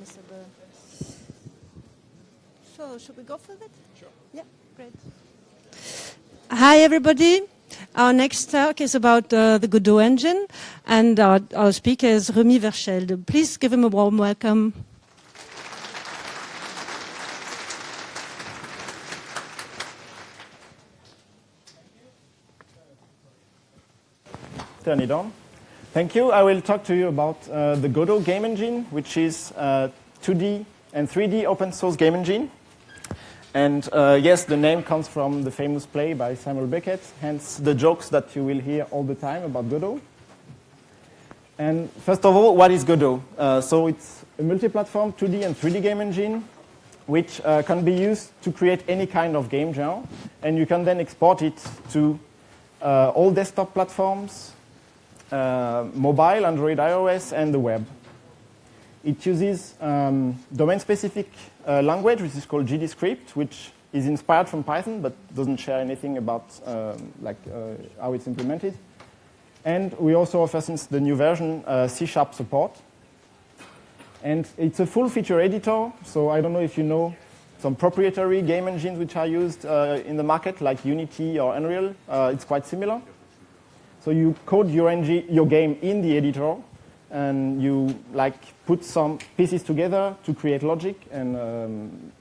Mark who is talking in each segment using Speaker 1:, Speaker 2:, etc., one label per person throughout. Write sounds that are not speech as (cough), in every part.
Speaker 1: Mr. So, should we go for it?
Speaker 2: Sure.
Speaker 1: Yeah, great. Hi, everybody. Our next talk is about uh, the Godot engine, and our, our speaker is Rémi Verschelde. Please give him a warm welcome.
Speaker 3: Turn it on. Thank you. I will talk to you about uh, the Godot game engine, which is a 2D and 3D open source game engine. And uh, yes, the name comes from the famous play by Samuel Beckett, hence the jokes that you will hear all the time about Godot. And first of all, what is Godot? Uh, so it's a multi-platform 2D and 3D game engine which uh, can be used to create any kind of game genre. And you can then export it to uh, all desktop platforms, uh, mobile, Android, iOS, and the web. It uses um, domain-specific uh, language, which is called GDScript, which is inspired from Python, but doesn't share anything about um, like uh, how it's implemented. And we also offer, since the new version, uh, C-sharp support. And it's a full feature editor, so I don't know if you know some proprietary game engines which are used uh, in the market, like Unity or Unreal. Uh, it's quite similar. So you code your, ng- your game in the editor, and you like put some pieces together to create logic, and um,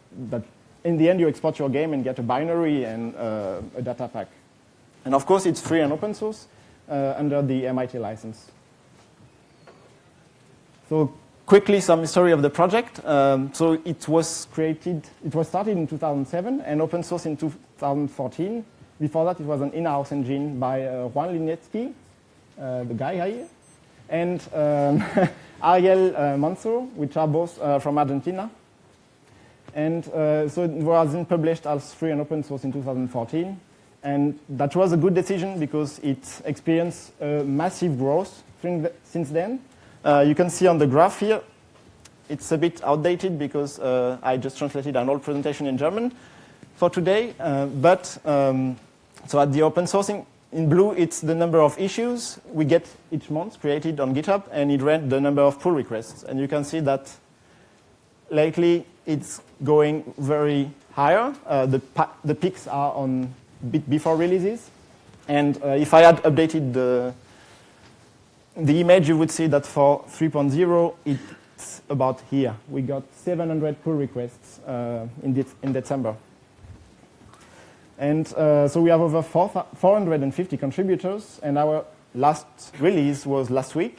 Speaker 3: in the end you export your game and get a binary and uh, a data pack. And of course, it's free and open source uh, under the MIT license. So quickly, some history of the project. Um, so it was created, it was started in 2007 and open source in 2014. Before that, it was an in-house engine by uh, Juan Linetsky, uh, the guy here, and um, (laughs) Ariel uh, Manzur, which are both from Argentina. And so it was then published as free and open source in 2014. And that was a good decision because it experienced massive growth since then. Uh, you can see on the graph here, it's a bit outdated because uh, I just translated an old presentation in German for today. Uh, but um, so at the open sourcing, in blue, it's the number of issues we get each month created on GitHub, and in red, the number of pull requests. And you can see that lately it's going very higher. Uh, the, the peaks are on bit before releases. And uh, if I had updated the, the image, you would see that for 3.0, it's about here. We got 700 pull requests uh, in, de in December. And uh, so we have over 4, 450 contributors, and our last release was last week.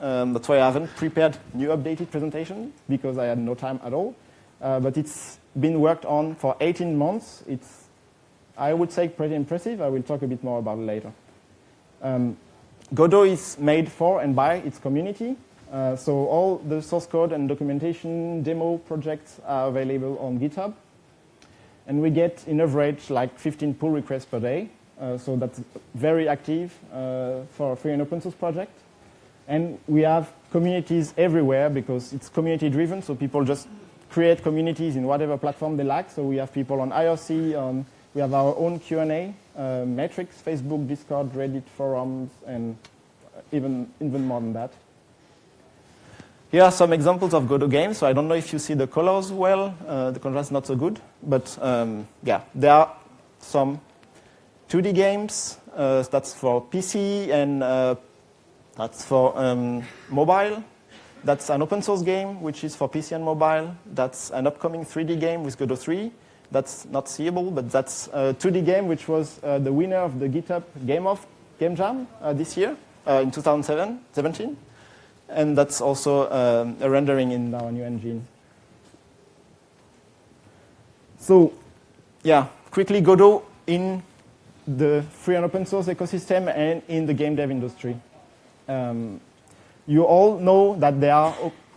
Speaker 3: Um, that's why I haven't prepared new updated presentation because I had no time at all. Uh, but it's been worked on for 18 months. It's, I would say, pretty impressive. I will talk a bit more about it later. Um, Godot is made for and by its community. Uh, so all the source code and documentation demo projects are available on GitHub. And we get, in average, like 15 pull requests per day. Uh, so that's very active uh, for a free and open source project. And we have communities everywhere because it's community driven, so people just create communities in whatever platform they like. So we have people on IRC, on, we have our own Q&A, uh, Matrix, Facebook, Discord, Reddit, forums, and even, even more than that. Here are some examples of Godot games. So I don't know if you see the colors well. Uh, the contrast is not so good. But um, yeah, there are some 2D games. Uh, that's for PC and uh, that's for um, mobile. That's an open source game, which is for PC and mobile. That's an upcoming 3D game with Godot 3. That's not seeable, but that's a 2D game, which was uh, the winner of the GitHub Game Off Game Jam uh, this year uh, in 2017 and that's also um, a rendering in our new engine. So, yeah, quickly Godot in the free and open source ecosystem and in the game dev industry. Um, you all know that there are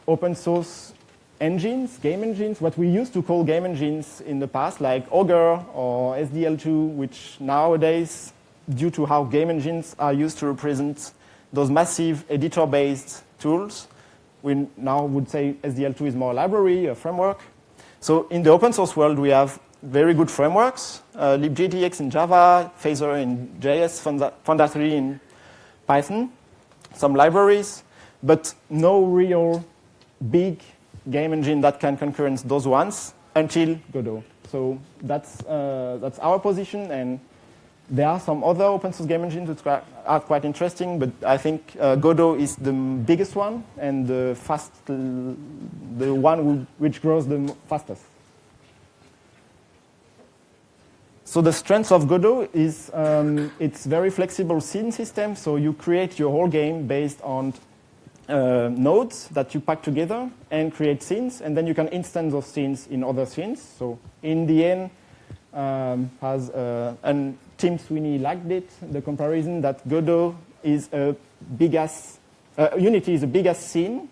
Speaker 3: open source engines, game engines, what we used to call game engines in the past, like Ogre or SDL2, which nowadays, due to how game engines are used to represent those massive editor-based tools. We now would say SDL2 is more a library, a framework. So in the open source world, we have very good frameworks, uh, libgdx in Java, Phaser in JS, Panda 3 in Python, some libraries, but no real big game engine that can concurrence those ones until Godot. So that's, uh, that's our position, and there are some other open source game engines which are quite interesting, but I think uh, Godot is the biggest one and the fast, the one which grows the fastest. So the strength of Godot is um, it's very flexible scene system. So you create your whole game based on uh, nodes that you pack together and create scenes, and then you can instance those scenes in other scenes. So in the end, um, has uh, and Tim Sweeney liked it. The comparison that Godot is a biggest uh, Unity is a biggest scene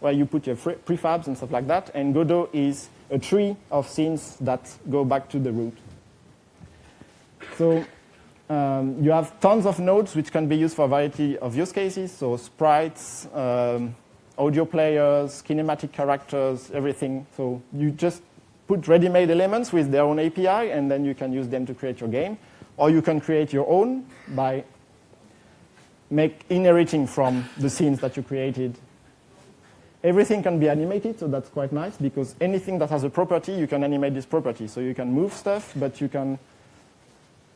Speaker 3: where you put your prefabs and stuff like that, and Godot is a tree of scenes that go back to the root. So um, you have tons of nodes which can be used for a variety of use cases, so sprites, um, audio players, kinematic characters, everything. So you just put ready-made elements with their own API, and then you can use them to create your game. Or you can create your own by make inheriting from the scenes that you created. Everything can be animated, so that's quite nice, because anything that has a property, you can animate this property. So you can move stuff, but you can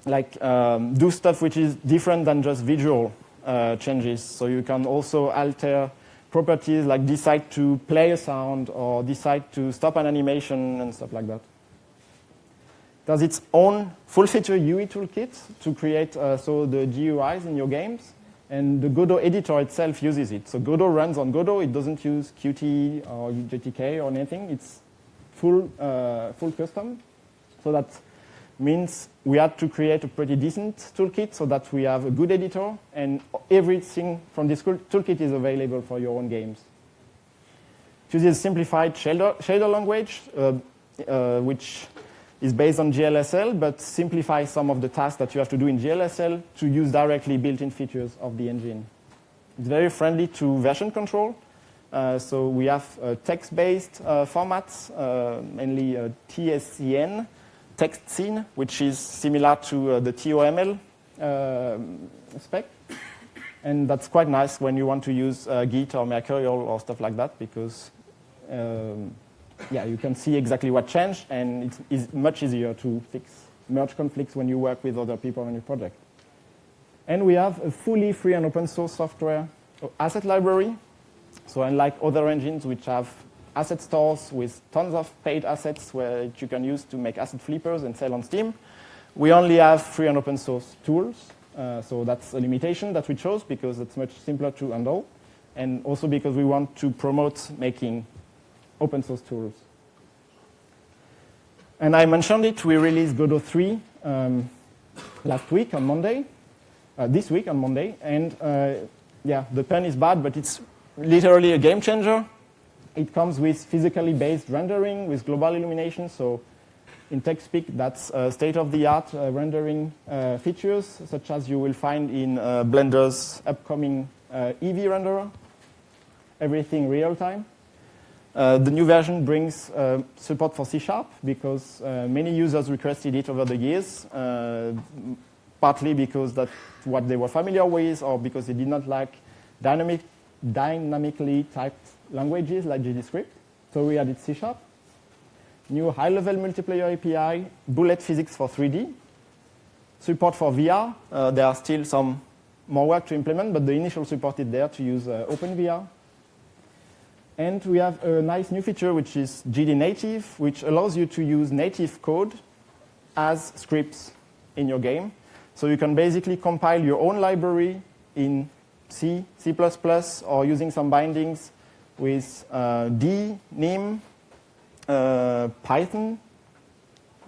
Speaker 3: like um, do stuff which is different than just visual uh, changes. So you can also alter properties like decide to play a sound or decide to stop an animation and stuff like that. It has its own full feature UI toolkit to create uh, so the GUIs in your games. And the Godot editor itself uses it. So Godot runs on Godot. It doesn't use Qt or GTK or anything. It's full, uh, full custom. So that means we had to create a pretty decent toolkit so that we have a good editor and everything from this toolkit is available for your own games. Uses simplified shader, shader language, uh, uh, which is based on GLSL, but simplifies some of the tasks that you have to do in GLSL to use directly built-in features of the engine. It's very friendly to version control. Uh, so we have uh, text-based uh, formats, uh, mainly TSCN, text scene, which is similar to uh, the TOML uh, spec. And that's quite nice when you want to use uh, Git or Mercurial or stuff like that because um, yeah, you can see exactly what changed and it's, it's much easier to fix merge conflicts when you work with other people on your project. And we have a fully free and open source software asset library. So unlike other engines which have asset stores with tons of paid assets where you can use to make asset flippers and sell on Steam. We only have free and open source tools, uh, so that's a limitation that we chose because it's much simpler to handle, and also because we want to promote making open source tools. And I mentioned it, we released Godot 3 um, last week on Monday, uh, this week on Monday, and uh, yeah, the pen is bad, but it's literally a game changer. It comes with physically based rendering with global illumination. So in TechSpeak, that's uh, state-of-the-art uh, rendering uh, features, such as you will find in uh, Blender's upcoming uh, Eevee renderer. Everything real-time. Uh, the new version brings support for C Sharp because many users requested it over the years, partly because that's what they were familiar with or because they did not like dynamic, dynamically typed languages like GDScript. So we added C Sharp, new high-level multiplayer API, bullet physics for 3D, support for VR. Uh, there are still some more work to implement, but the initial support is there to use uh, OpenVR. And we have a nice new feature, which is GD Native, which allows you to use native code as scripts in your game. So you can basically compile your own library in C, C++, or using some bindings with uh, D, NIM, uh, Python.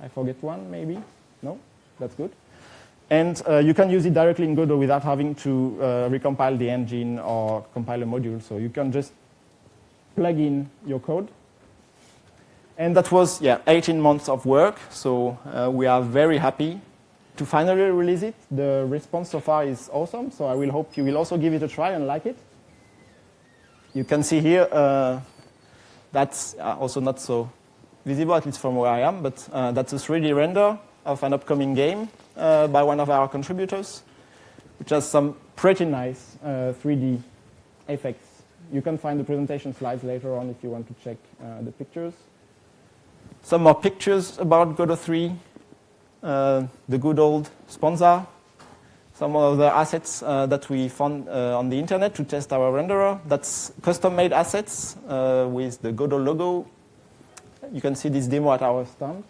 Speaker 3: I forget one, maybe. No? That's good. And uh, you can use it directly in Godot without having to uh, recompile the engine or compile a module. So you can just plug in your code. And that was, yeah, 18 months of work. So uh, we are very happy to finally release it. The response so far is awesome. So I will hope you will also give it a try and like it. You can see here uh, that's uh, also not so visible, at least from where I am, but uh, that's a 3D render of an upcoming game uh, by one of our contributors, which has some pretty nice 3D uh, effects you can find the presentation slides later on if you want to check uh, the pictures. Some more pictures about Godot 3, uh, the good old Sponza, some of the assets uh, that we found uh, on the internet to test our renderer. That's custom-made assets uh, with the Godot logo. You can see this demo at our stand.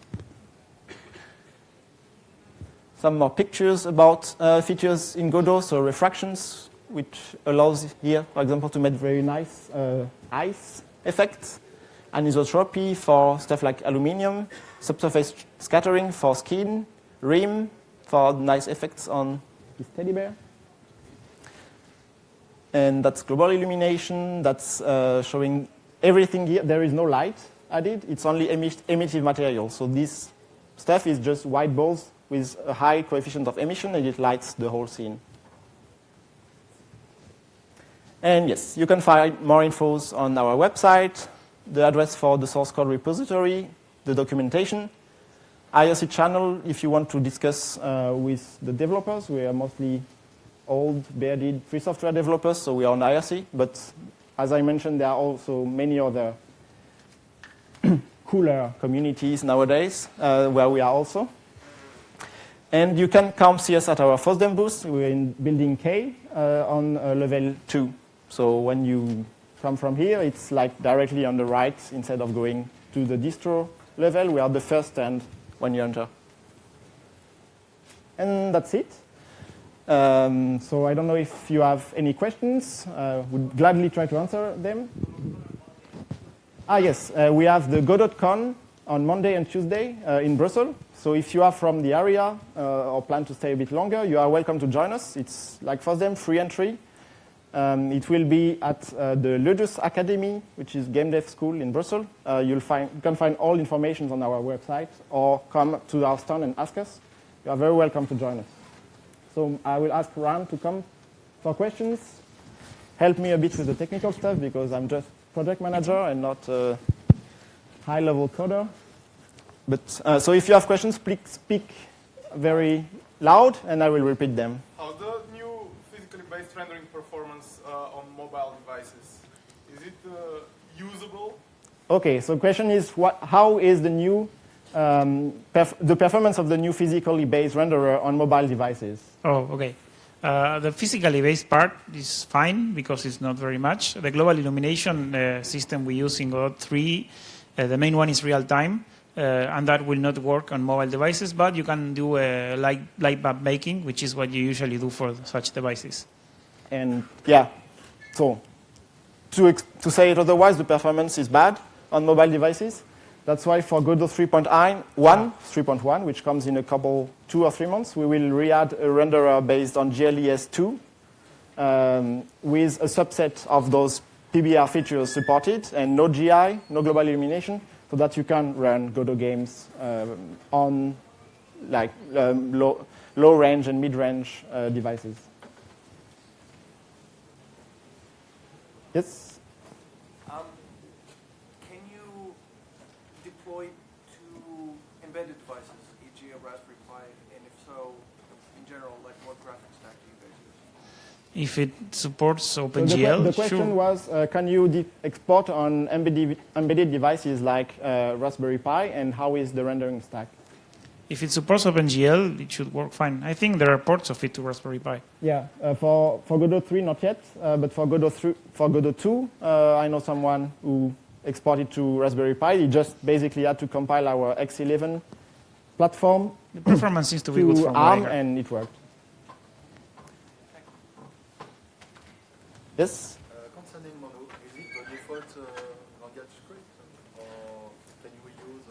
Speaker 3: Some more pictures about uh, features in Godot, so refractions, which allows here, for example, to make very nice uh, ice effects, anisotropy for stuff like aluminium, subsurface scattering for skin, rim for nice effects on this teddy bear. And that's global illumination. That's uh, showing everything here. There is no light added. It's only emittive material. So this stuff is just white balls with a high coefficient of emission, and it lights the whole scene. And yes, you can find more infos on our website, the address for the source code repository, the documentation, IRC channel if you want to discuss uh, with the developers. We are mostly old, bearded free software developers, so we are on IRC. But as I mentioned, there are also many other (clears throat) cooler communities nowadays uh, where we are also. And you can come see us at our FOSDEM booth. We're in building K uh, on uh, level 2. So when you come from here, it's like directly on the right instead of going to the distro level. We are the first stand when you enter. And that's it. Um, so I don't know if you have any questions. Uh, would gladly try to answer them. Ah, yes, uh, we have the Godot.con on Monday and Tuesday uh, in Brussels. So if you are from the area uh, or plan to stay a bit longer, you are welcome to join us. It's like for them, free entry. Um, it will be at uh, the Ludus Academy, which is game dev school in Brussels. Uh, you'll find, you can find all information on our website or come to our stand and ask us. You are very welcome to join us. So I will ask Ram to come for questions. Help me a bit with the technical stuff because I'm just project manager and not a high-level coder. But uh, so if you have questions, please speak very loud and I will repeat them.
Speaker 2: New physically based rendering performance uh, on mobile devices? Is it uh, usable?
Speaker 3: Okay, so the question is what, how is the new um, perf the performance of the new physically based renderer on mobile devices?
Speaker 4: Oh, okay. Uh, the physically based part is fine because it's not very much. The global illumination uh, system we use in Godot 3, uh, the main one is real time, uh, and that will not work on mobile devices, but you can do uh, light, light map making, which is what you usually do for such devices.
Speaker 3: And yeah, so to, to say it otherwise, the performance is bad on mobile devices. That's why for Godot 3.1, 3.1, which comes in a couple, two or three months, we will re-add a renderer based on GLES2 um, with a subset of those PBR features supported and no GI, no global illumination, so that you can run Godot games um, on like um, low, low range and mid range uh, devices. Yes.
Speaker 5: Um, can you deploy to embedded devices, e.g., a Raspberry Pi, and if so, in general, like what graphics stack do you guys use?
Speaker 4: If it supports
Speaker 3: So the,
Speaker 4: OpenGL,
Speaker 3: the question
Speaker 4: sure.
Speaker 3: was, uh, can you de- export on embedded, embedded devices like uh, Raspberry Pi, and how is the rendering stack?
Speaker 4: If it supports OpenGL, it should work fine. I think there are ports of it to Raspberry Pi.
Speaker 3: Yeah, uh, for, for Godot 3, not yet, uh, but for Godot, 3, for Godot 2, uh, I know someone who exported to Raspberry Pi. He just basically had to compile our X11 platform
Speaker 4: The performance seems to be good
Speaker 3: to
Speaker 4: from
Speaker 3: ARM, and it worked. Yes?
Speaker 6: Uh, concerning Mono, is it the default uh, language script or can you use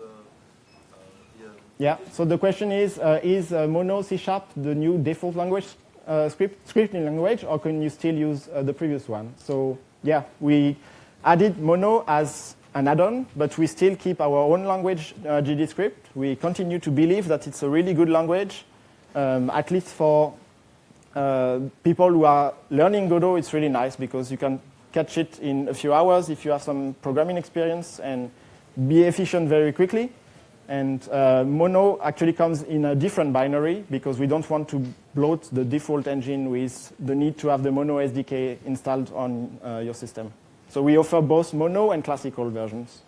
Speaker 3: Yeah, so the question is, uh, is uh, Mono C Sharp the new default language, uh, script, scripting language, or can you still use uh, the previous one? So yeah, we added Mono as an add-on, but we still keep our own language, uh, GD script. We continue to believe that it's a really good language, um, at least for uh, people who are learning Godot, it's really nice because you can catch it in a few hours if you have some programming experience and be efficient very quickly. And uh, Mono actually comes in a different binary because we don't want to bloat the default engine with the need to have the Mono SDK installed on uh, your system. So we offer both mono and classical versions.